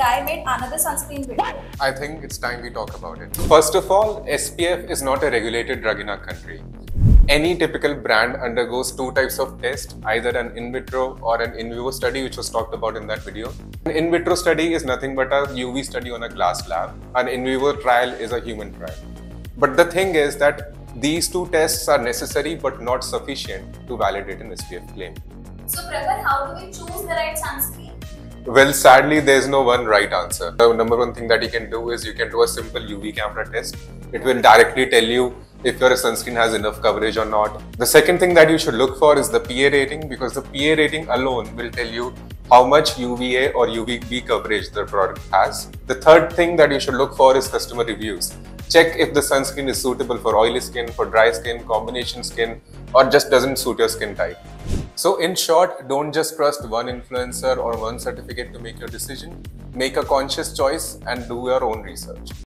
guy made another sunscreen video. I think it's time we talk about it. First of all, SPF is not a regulated drug in our country. Any typical brand undergoes two types of tests, either an in vitro or an in vivo study, which was talked about in that video. An in vitro study is nothing but a UV study on a glass lab. An in vivo trial is a human trial. But the thing is that these two tests are necessary but not sufficient to validate an SPF claim. So, Prabhar, how do we choose the right sunscreen? Well, sadly, there's no one right answer. The number one thing that you can do is you can do a simple UV camera test. It will directly tell you if your sunscreen has enough coverage or not. The second thing that you should look for is the PA rating because the PA rating alone will tell you how much UVA or UVB coverage the product has. The third thing that you should look for is customer reviews. Check if the sunscreen is suitable for oily skin, for dry skin, combination skin, or just doesn't suit your skin type. So, in short, don't just trust one influencer or one certificate to make your decision. Make a conscious choice and do your own research.